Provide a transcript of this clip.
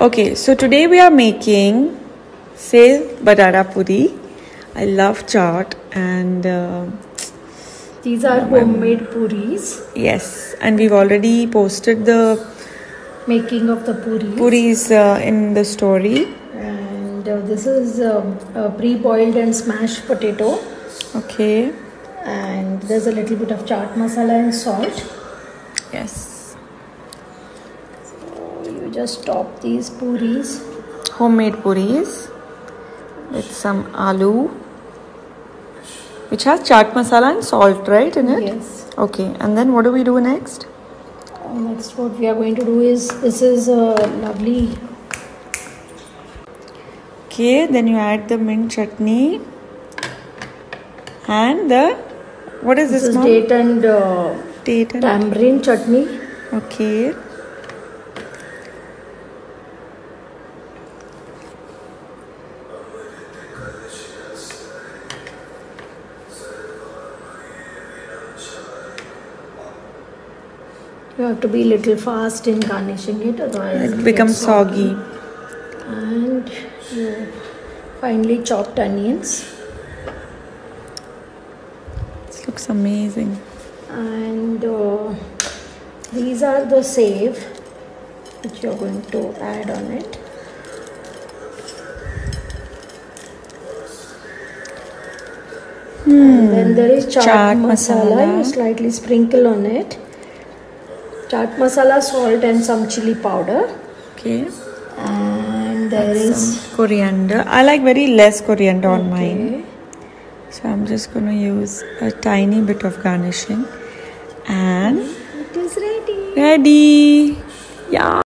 Okay, so today we are making sev batata puri. I love chaat and uh, These are homemade puris. yes, and we've already posted the Making of the puris. puris uh, in the story. And uh, this is um, pre-boiled and smashed potato. Okay, And there's a little bit of chaat masala and salt. yes, you just top these puris. homemade puris with some aloo, which has chaat masala and salt, right? In it. Yes. Okay, and then what do we do next? Uh, next what we are going to do is this is a lovely Okay, then you add the mint chutney and the what is this this, is date and uh, Date and tamarind chutney. okay. You have to be a little fast in garnishing it, otherwise It becomes gets soggy. And you finely chopped onions This looks amazing. and uh, these are the sev which you're going to add on it. And then there is chaat, Chaat masala. masala. You slightly sprinkle on it. Chaat masala, salt, and some chili powder. Okay. And there is Some coriander. I like very less coriander on mine. So I'm just gonna use a tiny bit of garnishing. And It is ready. ready. Yeah.